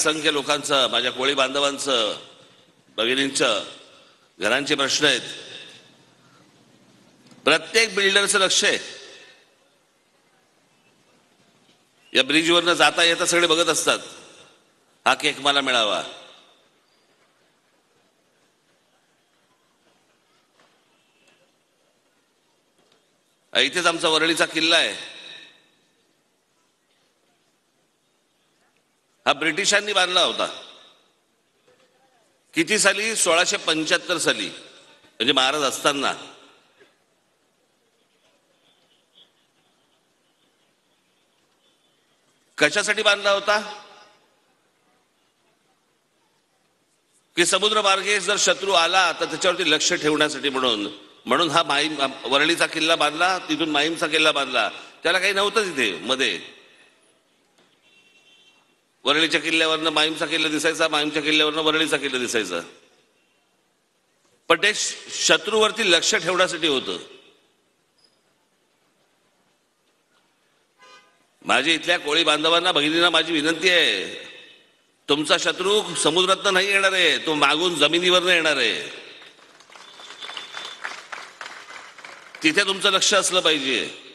असंख्य लोकांचं माझ्या कोळी बांधवांचं भगिनींचं घरांचे प्रश्न आहेत. प्रत्येक बिल्डरचं लक्ष आहे. या ब्रिजवरनं जाता येता सगळे बघत असतात. हा केक मला मिळावा. इथेच आमचा वरळीचा किल्ला आहे. हा ब्रिटिशांनी बांधला होता. किती साली? सोळाशे पंच्याहत्तर साली. म्हणजे महाराज असताना. कशासाठी बांधला होता? की समुद्र मार्गे जर शत्रू आला तर त्याच्यावरती लक्ष ठेवण्यासाठी म्हणून. म्हणून हा माहीम वरळीचा किल्ला बांधला तिथून माहीमचा किल्ला बांधला. त्याला काही नव्हतं तिथे मध्ये. वरळीच्या किल्ल्यावरनं माहीमचा किल्ला दिसायचा माहीमच्या किल्ल्यावरनं वरळीचा किल्ला दिसायचा. पण ते शत्रूवरती लक्ष ठेवण्यासाठी होतं. माझी इथल्या कोळी बांधवांना भगिनींना माझी विनंती आहे. तुमचा शत्रू समुद्रातनं नाही येणार आहे तो मागून जमिनीवरनं येणार आहे. तिथे तुमचं लक्ष असलं पाहिजे.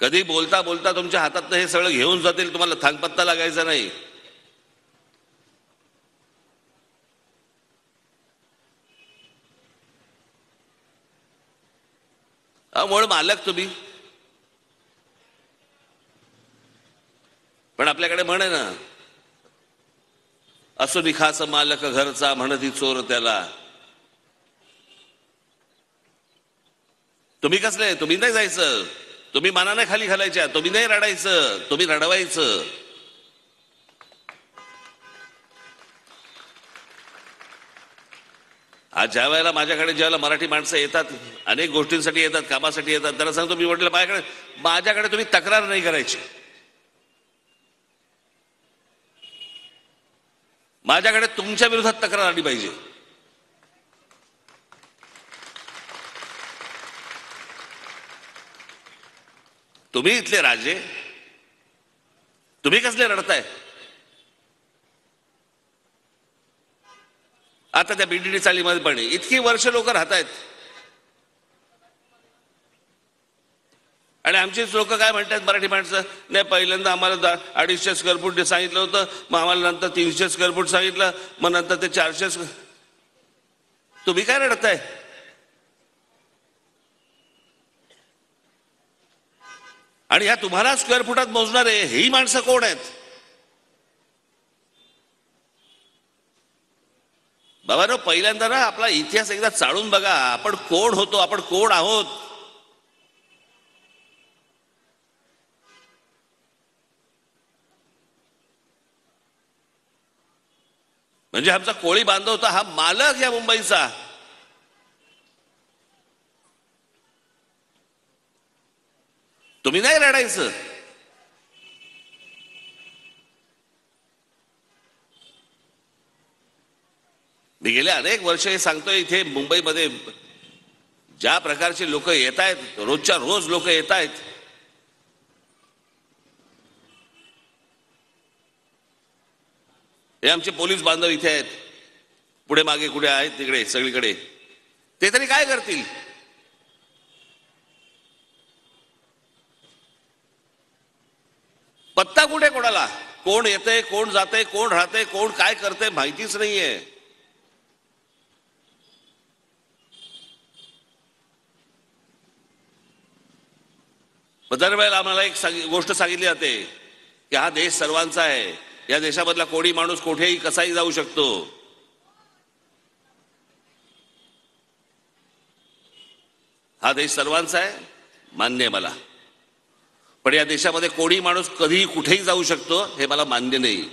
कधी बोलता बोलता तुमच्या हातात हे सगळं घेऊन जातील तुम्हाला थांगपत्ता लागायचा नाही. मूळ मालक तुम्ही. पण आपल्याकडे म्हणे ना असो निखास मालक घरचा म्हणती चोर त्याला. तुम्ही कसले? तुम्ही नाही जायचं. तुम्ही मनाने खाली घालायच्या तुम्ही नाही रडायचं तुम्ही रडवायचं. आज ज्या वेळेला माझ्याकडे ज्यावेळेला मराठी माणसं येतात अनेक गोष्टींसाठी येतात कामासाठी येतात त्यांना सांगतो मी म्हटलं माझ्याकडे माझ्याकडे तुम्ही तक्रार नाही करायची. माझ्याकडे तुमच्या विरोधात तक्रार आली पाहिजे. तुम्ही इथले राजे? तुम्ही कसले रडताय? आता त्या बीडीडी चालीमध्ये पण आहे. इतकी वर्ष लोक राहत आहेत आणि आमचीच लोक काय म्हणतात मराठी माणसं? नाही पहिल्यांदा आम्हाला अडीचशे स्क्वेअर फूट सांगितलं होतं. मग आम्हाला नंतर तीनशे स्क्वेअर फूट सांगितलं. मग नंतर ते चारशे तुम्ही काय रडताय? आणि ह्या तुम्हाला स्क्वेअर फुटात मोजणारे ही माणसं कोण आहेत? बाबा पहिल्यांदा ना आपला इतिहास एकदा चाळून बघा. आपण कोण होतो? आपण कोण आहोत? म्हणजे आमचा कोळी बांधव होता हा मालक या मुंबईचा. तुम्ही नाही रडायचं. मी गेले अनेक वर्ष हे सांगतोय इथे मुंबईमध्ये ज्या प्रकारचे लोक येत आहेत रोजच्या रोज लोक येत आहेत हे आमचे पोलीस बांधव इथे आहेत. पुढे मागे कुठे आहेत तिकडे सगळीकडे. ते तरी काय करतील? पत्ता कुठे कोणाला? कोण येतंय कोण जाते कोण राहते कोण काय करते माहितीच नाहीये. मग दरवेळेला आम्हाला एक सांग- गोष्ट सांगितली जाते की हा देश सर्वांचा आहे. या देशामधला कोणी माणूस कुठेही कसाही जाऊ शकतो. हा देश सर्वांचा आहे मान्य मला. पण या देशामध्ये कोणी माणूस कधीही कुठेही जाऊ शकतो हे मला मान्य नाही.